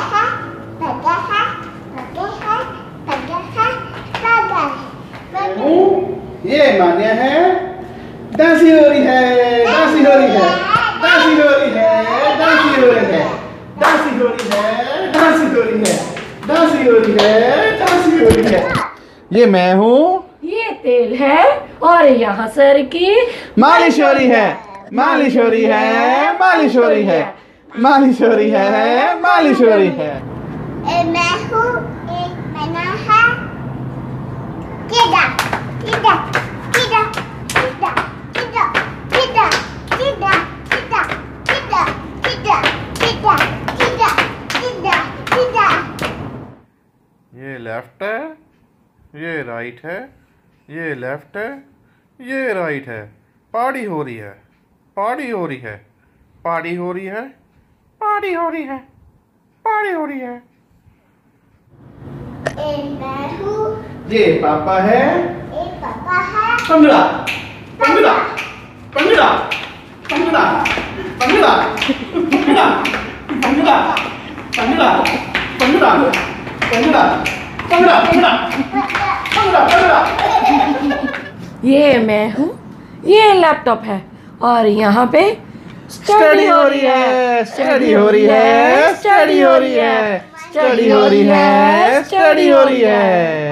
है ये है दासी हो रही है दासी हो रही है दासी हो रही है दासी हो रही है दासी हो रही है दासी हो रही है दासी हो रही है दासी हो रही है ये मैं हूँ ये तेल है और यहाँ सर की मालिश हो रही है मालिश हो रही है मालिश हो रही है मालिश हो रही है मालिश हो रही है ए, मैं हूँ एक मैना है किदा किदा किदा किदा किदा किदा किदा किदा किदा किदा किदा किदा किदा किदा ये लेफ़्ट है ये राइट है ये लेफ़्ट है ये राइट है पार्टी हो रही है पार्टी हो रही है पार्टी हो रही है पार्टी हो रही है पार्टी हो रही है ए, मैं हूँ ये पापा है एक पापा है पंगड़ा पंगड़ा पंगड़ा पंगड़ा पंगड़ा पंगड़ा पंगड़ा पंगड़ा पंगड़ा पंगड़ा पंगड़ा पंगड़ा पंगड़ा पंगड़ा ये मैं हूँ ये लैपटॉप है और यहाँ पे स्टडी हो रही है। स्टडी हो रही है। स्टडी हो रही है। स्टडी हो रही है। स्टडी हो रही है।